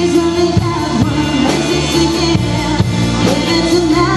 She's only that we're missing again. Give it to me.